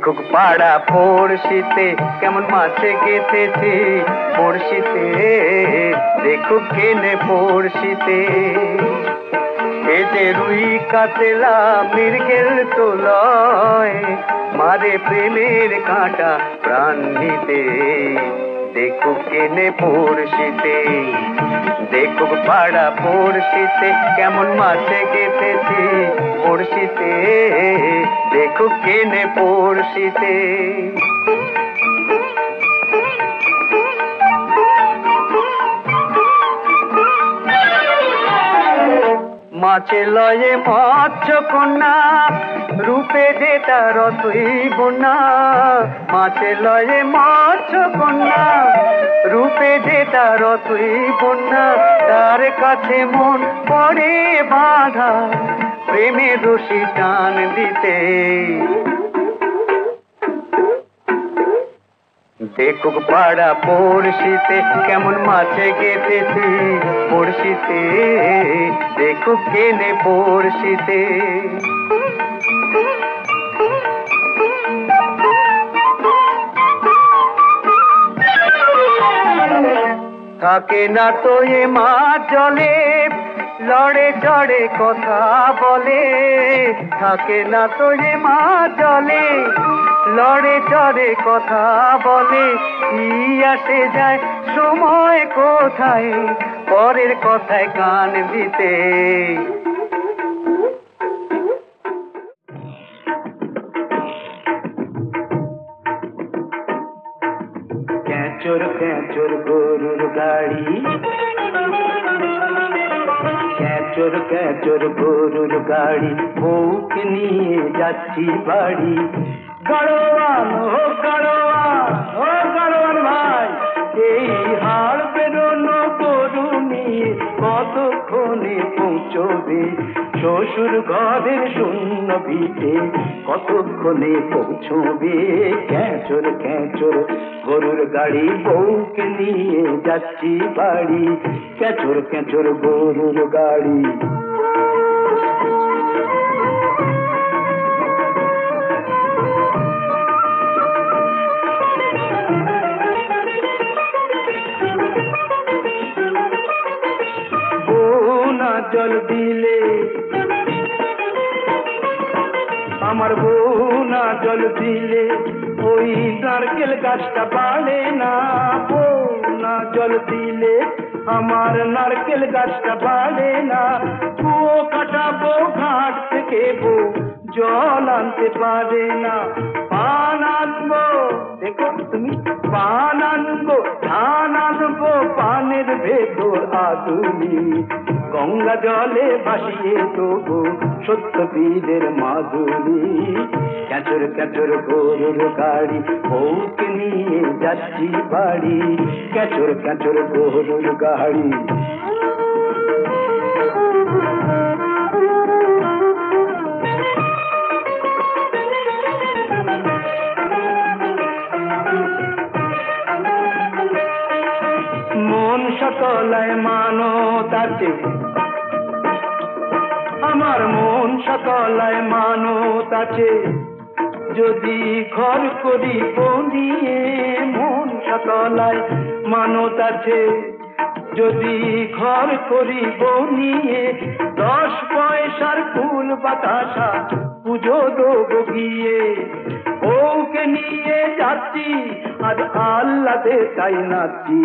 দেখুক পাড়া পড়শিতে কেমন মাছে গেতেছে পড়শিতে? দেখুক কেনে পড়শিতে? এ যে রুই কাতলা মৃগের তোলয়, মারে প্রেমের কাঁটা প্রাণ নিতে দেখুক কেনে পড়শিতে? দেখুক পাড়া পড়শিতে কেমন মাছে গেতেছে পড়শিতে দেখুক কেনে পড়শিতে। মাছে লয়ে মৎস্য কন্যা রূপে যে তার তুই মাছে লয়ে মৎস্য কন্যা রূপে যে তার তুই বন্যা তার কাছে মন পড়ে বাধা। প্রেমে দোষী টান দিতে। দেখুক পাড়া পড়শিতে কেমন মাছে গেতেছি পড়শিতে দেখুক কেনে পড়শিতে। থাকে না তো এ মা জলে লড়ে চড়ে কথা বলে, থাকে না তো এ মা জলে লড়ে চড়ে কথা বলে, কি আসে যায়, সময় কোথায়? পরের কথায় কান দিতে। ক্যাচর গরুর গাড়ি। ক্যাচর ক্যাচর গরুর গাড়ি বউক নিয়ে যাচ্ছি বাড়ি। গাড়োয়ান, ও গাড়োয়ান ও গাড়োয়ান ভাই, এই হাড় বেরোনো গরু নিয়ে কতক্ষণে পৌঁছবে? শ্বশুর ঘরের শূন্য ভিটে কতক্ষণে পৌঁছবে? ক্যাচর ক্যাচর, গরুর গাড়ি বউকে নিয়ে যাচ্ছি বাড়ি। ক্যাচর ক্যাচর, গরুর গাড়ি। জল দিলে আমার বউ না জল দিলে ওই নারকেল গাছটা বাড়ে না। বউ না জল দিলে আমার নারকেল গাছটা বাড়ে না। কুয়ো কাটাবো ঘাট থেকে বউ জল আনতে পারে না। পান আনব, দেখো তুমি, পান আনব, ধান আনব, পানের ভেতর আগুনি গঙ্গা জলে ভাসিয়ে দেবো সত্য বীরের মাধুরী। ক্যাচর ক্যাচর গরুর গাড়ি, বউকে নিয়ে যাচ্ছি বাড়ি। ক্যাচর ক্যাচর গরুর গাড়ি। মন সকলায় মানত আছে আমার মন সকলায় মানত আছে। যদি ঘর করি বনিয়ে মন সকলায় মানত আছে। যদি ঘর করি বনিয়ে দশ পয়সার ফুল বাতাসা পুজো দেবো গিয়ে। ওকে নিয়ে যাচ্ছি আজ আল্লাদে তাই নাচি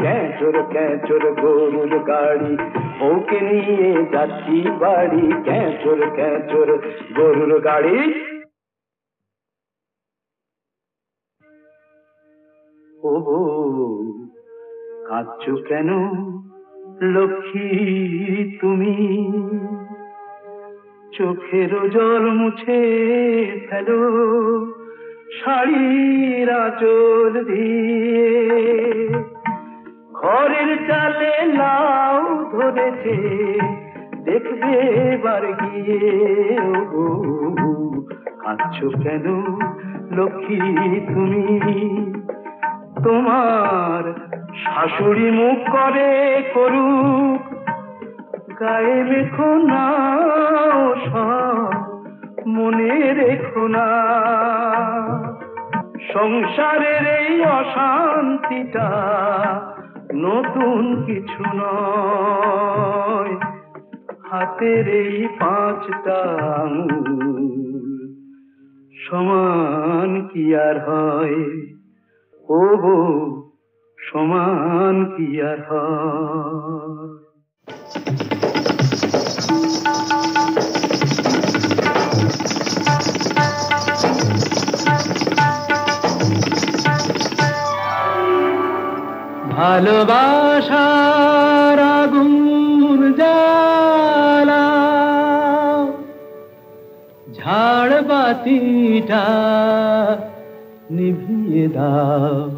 ক্যাচর ক্যাচর গরুর গাড়ি ওকে নিয়ে যাচ্ছি বাড়ি। ক্যাচর ক্যাচর গরুর গাড়ি। ও বউ, কেন লক্ষ্মী তুমি? চোখের জল মুছে ফেলো শাড়ির আঁচল দিয়ে। ঘরের চালে লাউ ধরেছে, দেখবে এবার গিয়ে কাঁদছো কেন লক্ষ্মী তুমি? তোমার শাশুড়ি মুখ করে করুক গায়ে মেখো না মনে রেখো না। সংসারের এই অশান্তিটা নতুন কিছু নয়, হাতের এই পাঁচটা সমান কি আর হয়? ও সমান কি আর হয়? ভালোবাসার আগুন জ্বালা। ঝাড় বাতিটা নিভিয়ে দাও।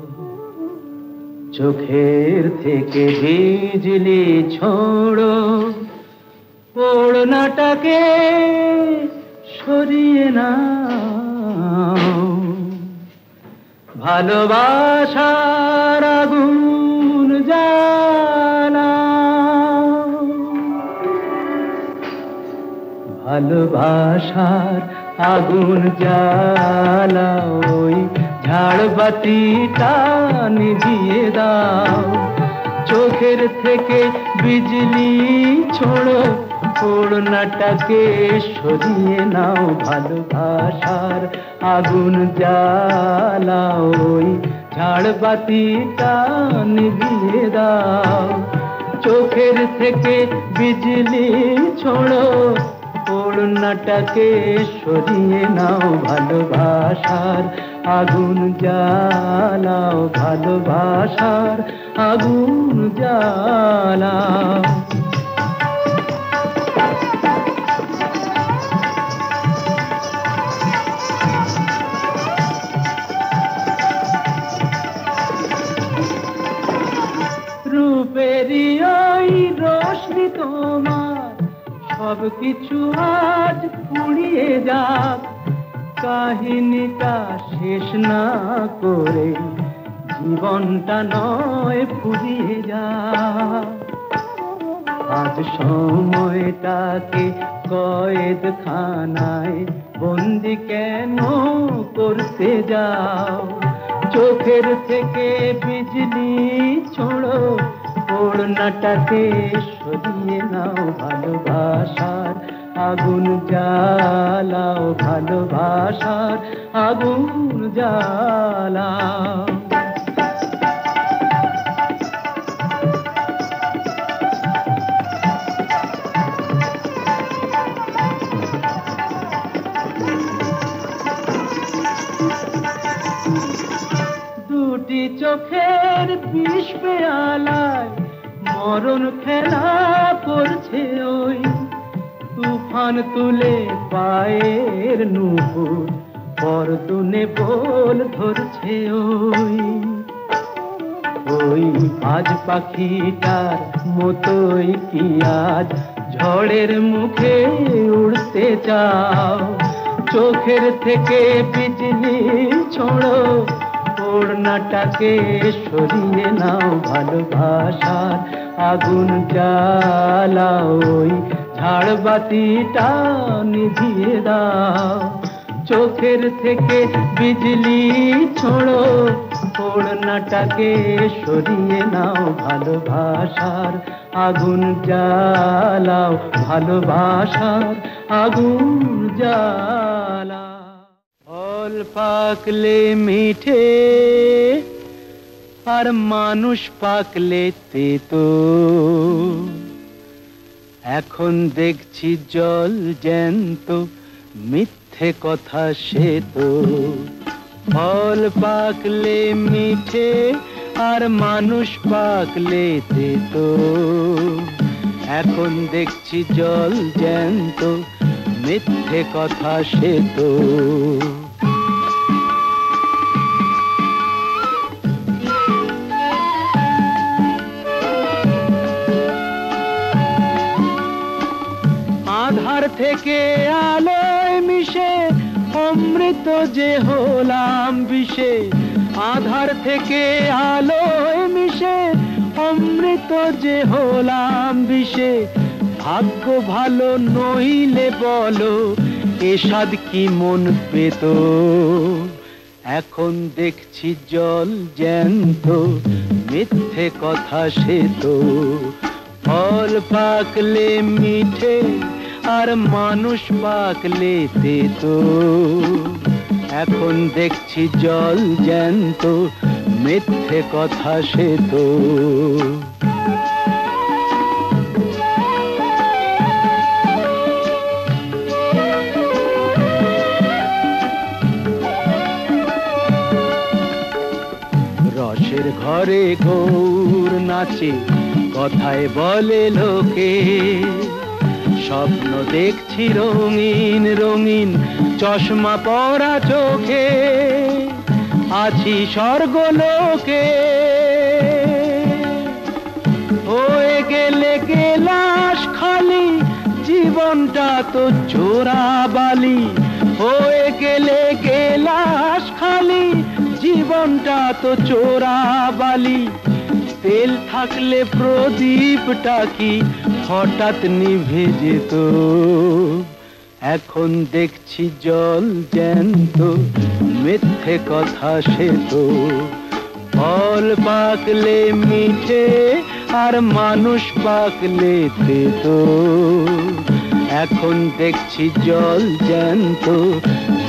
চোখের থেকে বিজলি ছোড়ো ওড়নাটাকে সরিয়ে নাও। ভালোবাসার আগুন জ্বালা। ভালোবাসার আগুন জ্বালা, ওই ঝাড়বাতিটা নিভিয়ে দাও। চোখের থেকে বিজলি ছোড়ো, ওড়নাটাকে সরিয়ে নাও। ভালোবাসার আগুন জ্বালা। ওই ঝাড়বাতিটা নিভিয়ে দাও। চোখের থেকে বিজলি ছোড়ো। ওড়নাটাকে সরিয়ে নাও ভালোবাসার। আগুন জ্বালাও ভালোবাসার। আগুন জ্বালাও। সব কিছু আজ পুড়িয়ে যাক। কাহিনীটা শেষ না করে জীবনটা নয় ফুরিয়ে যাক। আজ সময়টাকে কয়েদ খানায় বন্দি কেন করতে যাও? চোখের থেকে বিজলি ছোড়ো, ওড়নাটাকে সরিয়ে নাও ভালোবাসার। আগুন জ্বালাও ভালোবাসার। আগুন জ্বালাও। দুটি চোখের বিষ পেয়ালায় মরণ খেলা করছে ওই তুফান তুলে পায়ের নুপুর পরতুনে বল ধরছে ওই। ওই আজ পাখিটার মতোই কি আজ ঝড়ের মুখে উড়তে চাও? চোখের থেকে বিজলি ছোড়ো ওড়নাটাকে সরিয়ে নাও ভালোবাসার আগুন জ্বালাও ওই ঝাড়বাতিটা নিভিয়ে দাও। চোখের থেকে বিজলি ছোড়ো, ওড়নাটাকে সরিয়ে নাও ভালোবাসার আগুন জ্বালাও ভালোবাসার আগুন জ্বালা ফল পাকলে মিঠে আর মানুষ পাকলে তেতো এখন দেখছি জল জ্যান্ত, মিথ্যে কথা সে তো। ফল পাকলে মিঠে, আর মানুষ পাকলে তেতো। এখন দেখছি জল জ্যান্ত, মিথ্যে কথা সে তো। থেকে আলোয় মিশে, অমৃত যে হলাম বিষে, আধার থেকে আলোয় মিশে, অমৃত যে হলাম বিষে। ভাগ্য ভালো নইলে বলো এসাদ কি মন পেত এখন দেখছি জল জ্যান্ত, মিথ্যে কথা সে তো। ফল পাকলে মিঠে আর মানুষ পাকলে তো। এখন দেখছি জল জ্যান্ত, মিথ্যে কথা সে তো। রসের ঘরে গৌর নাচে, কথায় বলে লোকে। স্বপ্ন দেখছি রঙিন রঙিন চশমা পরা চোখে। আছি স্বর্গলোকে। হয়ে গেলে গেলাস খালি, জীবনটা তো চোরা বালি। হয়ে গেলে গেলাস খালি, জীবনটা তো চোরা বালি। তেল থাকলে প্রদীপটা কি? হঠাৎ নিভে যেত। এখন দেখছি জল জ্যান্ত, মিথ্যে কথা সে তো। ফল পাকলে মিঠে আর মানুষ পাকলে তেতো। এখন দেখছি জল জ্যান্ত,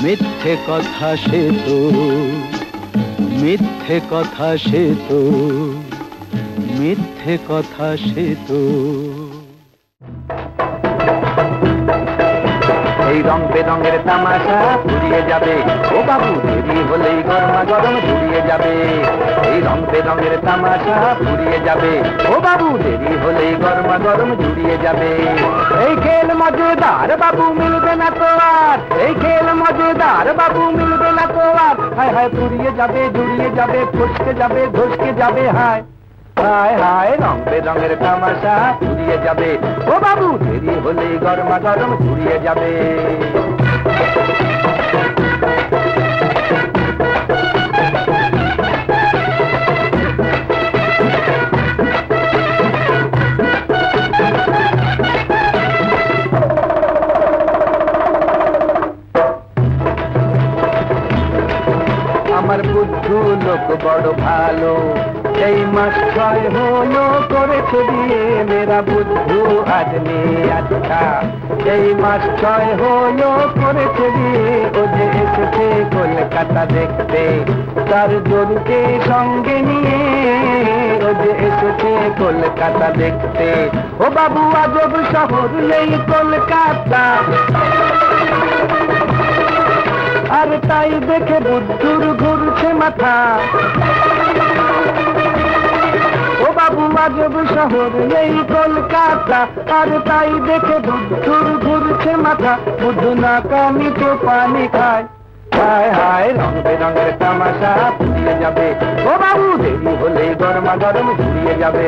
মিথ্যে কথা সে তো। মিথ্যে কথা সে তো। মিথ্যে কথা সে তো। এই রং বেরঙের তামাশা ফুরিয়ে যাবে। ও বাবু, দেরি হলেই গরমা গরম জুড়িয়ে যাবে। এই রং বেরঙের তামাশা ফুরিয়ে যাবে। ও বাবু, দেরি হলেই গরমা গরম জুড়িয়ে যাবে। এই খেল মজেদার বাবু, মিলবে না তো আর। এই খেল মজেদার বাবু, মিলবে না তো আর। হায় হায়, ফুরিয়ে যাবে, জুড়িয়ে যাবে, ফসকে যাবে, ধসকে যাবে, হায়। হায় হায়, রং বেরঙের তামাশা যাবে। ও বাবু, দেরি হলেই গরমা গরম ফুরিয়ে যাবে। আমার বুদ্ধু লোক বড় ভালো। মাস ছয় হলো করেছে বিয়ে মেরা বুদ্ধু আদমি আচ্ছা এই মাস ছয় হলো করেছে বিয়ে ও যে এসেছে কলকাতা দেখতে, তার জরুকে সঙ্গে নিয়ে ও যে এসেছে কলকাতা দেখতে। ও বাবু, আজব শহর এই কলকাতা। আর তাই দেখে বুদ্ধুর ঘুরছে মাথা। বাবু আজব শহর, এই কলকাতা। আর তাই দেখে বুদ্ধুর ঘুরছে মাথা বুধু না কানি তো পানি খায়। হায় হায় রং বেরঙের তামাশা ফুরিয়ে যাবে। ও বাবু, দেরি হলে গরমা গরম ফুলিয়ে যাবে।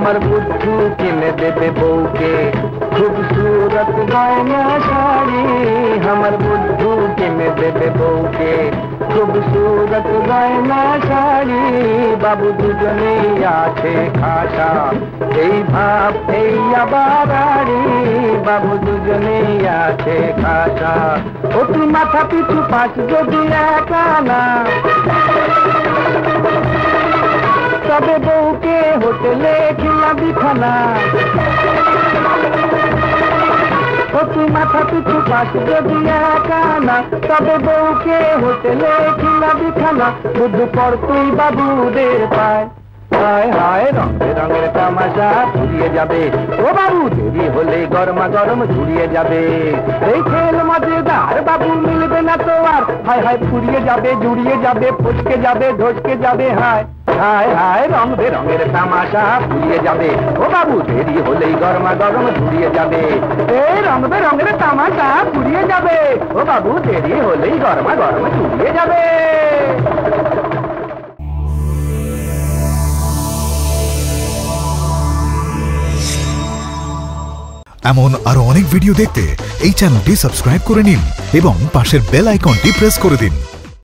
আমার বুদ্ধু কিনে দেবে বউকে খুবসুরত গয়না শাড়ি আমার বুদ্ধু কিনে দেবে বউকে খুবসুরত গয়না শাড়ি বাবু দুজনেই আছে খাসা এই ভাব এই আবারারি বাবু দুজনেই আছে খাসা ও তুই মাথা পিছু পাঁচ যদি একানা তবে বউকে হোটেলে খিলাবি খানা ও তুই মাথা পিছু পাশ যদি একানা তবে বউকে হোটেলে খিলাবি খানা বুদ্ধ পর তুই বাবুদের পায় হায় হায় রঙে রঙের তামাশা ফুরিয়ে যাবে ও বাবু দেরি হলে গরমা গরম ঝুড়িয়ে যাবে এই খেল মজেদার বাবু মিলবে না তো আর হায় হায় ফুরিয়ে যাবে জুড়িয়ে যাবে ফসকে যাবে ধসকে যাবে হায় হায় হায়, রং বেরঙের তামাশা ফুরিয়ে যাবে। ও বাবু, দেরি হলেই গরমা গরম ঝুড়িয়ে যাবে। এই রং বেরঙের তামাশা ফুরিয়ে যাবে। ও বাবু, দেরি হলেই গরমা গরম ঝুড়িয়ে যাবে। এমন আরও অনেক ভিডিও দেখতে এই চ্যানেলটি সাবস্ক্রাইব করে নিন এবং পাশের বেল আইকনটি প্রেস করে দিন।